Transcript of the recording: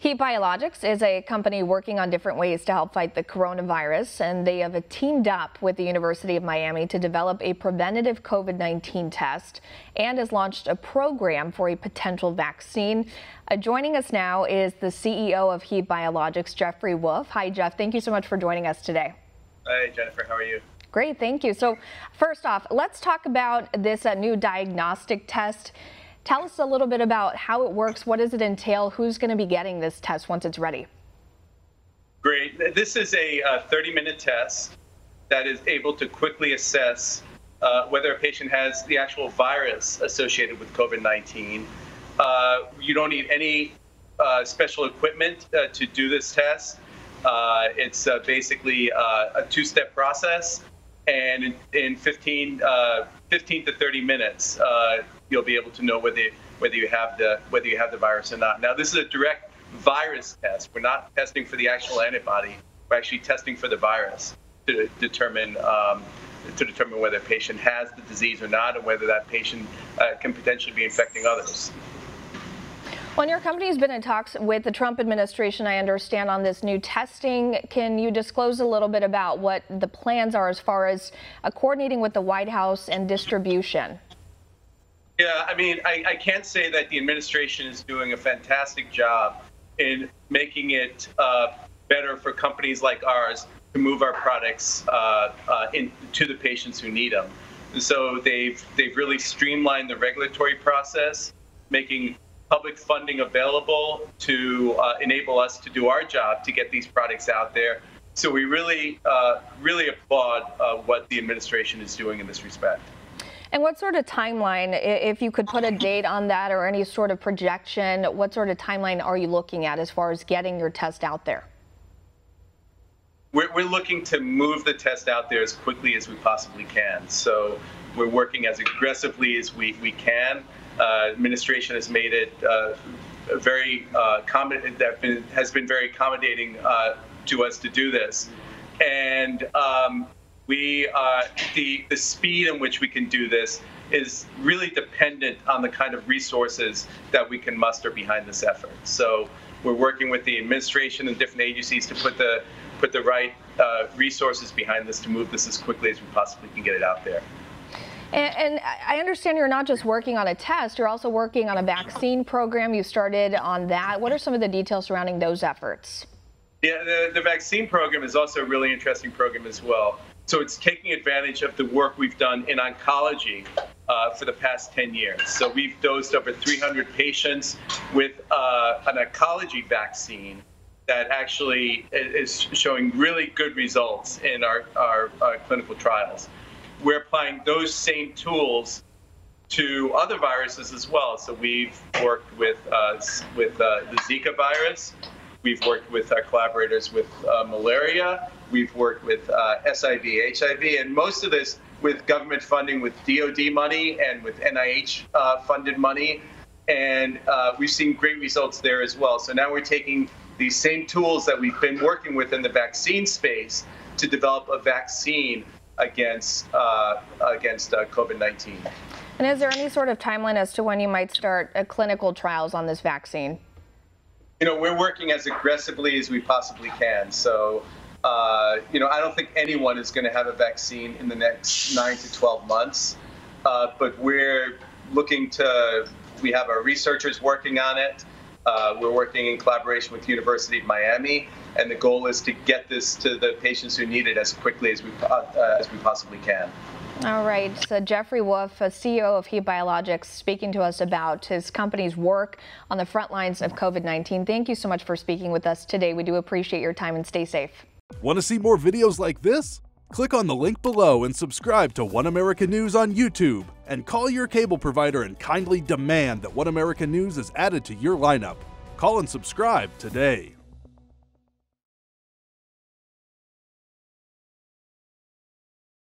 Heat Biologics is a company working on different ways to help fight the coronavirus, and they have teamed up with the University of Miami to develop a preventative COVID-19 test and has launched a program for a potential vaccine. Uh, joining us now is the CEO of Heat Biologics, Jeffrey Wolf. Hi, Jeff. Thank you so much for joining us today. Hi, Jennifer. How are you? Great, thank you. So first off, let's talk about this uh, new diagnostic test. Tell us a little bit about how it works. What does it entail? Who's going to be getting this test once it's ready? Great. This is a 30 minute test that is able to quickly assess uh, whether a patient has the actual virus associated with COVID 19. Uh, you don't need any uh, special equipment uh, to do this test. Uh, it's uh, basically a two step process. And in, in 15, 15 to 30 minutes, you'll be able to know whether whether you have the whether you have the virus or not. Now, this is a direct virus test. We're not testing for the actual antibody. We're actually testing for the virus to determine um, to determine whether a patient has the disease or not, and whether that patient uh, can potentially be infecting others. Well, your company has been in talks with the Trump administration, I understand, on this new testing. Can you disclose a little bit about what the plans are as far as uh, coordinating with the White House and distribution? Yeah, I mean, I, I can't say that the administration is doing a fantastic job in making it uh, better for companies like ours to move our products uh, uh, in, to the patients who need them. And so they've they've really streamlined the regulatory process, making public funding available to uh, enable us to do our job to get these products out there. So we really uh, really applaud uh, what the administration is doing in this respect. And what sort of timeline, if you could put a date on that or any sort of projection, what sort of timeline are you looking at as far as getting your test out there? We're, we're looking to move the test out there as quickly as we possibly can. So we're working as aggressively as we, we can. Uh, administration has made it uh, very uh, that been, has been very accommodating uh, to us to do this. And um, we uh, the the speed in which we can do this is really dependent on the kind of resources that we can muster behind this effort. So we're working with the administration and different agencies to put the put the right uh, resources behind this to move this as quickly as we possibly can get it out there. And, and, I understand you're not just working on a test, you're also working on a vaccine program. You started on that. What are some of the details surrounding those efforts? Yeah, the, the vaccine program is also a really interesting program as well. So it's taking advantage of the work we've done in oncology uh, for the past 10 years. So we've dosed over 300 patients with uh, an oncology vaccine that actually is showing really good results in our, our, our clinical trials. We're applying those same tools to other viruses as well. So we've worked with uh, with uh, the Zika virus. We've worked with our collaborators with uh, malaria. We've worked with uh, SIV, HIV, and most of this with government funding, with DoD money and with NIH uh, funded money. And uh, we've seen great results there as well. So now we're taking these same tools that we've been working with in the vaccine space to develop a vaccine against uh, against uh, COVID-19. And is there any sort of timeline as to when you might start clinical trials on this vaccine? You know, we're working as aggressively as we possibly can. So uh, you know, I don't think anyone is going to have a vaccine in the next nine to 12 months, uh, but we're looking to, we have our researchers working on it. Uh, we're working in collaboration with University of Miami, and the goal is to get this to the patients who need it as quickly as we, uh, as we possibly can. All right, so Jeffrey Wolf, CEO of Heat Biologics, speaking to us about his company's work on the front lines of COVID-19. Thank you so much for speaking with us today. We do appreciate your time and stay safe. Want to see more videos like this? Click on the link below and subscribe to One America News on YouTube. And call your cable provider and kindly demand that One America News is added to your lineup. Call and subscribe today.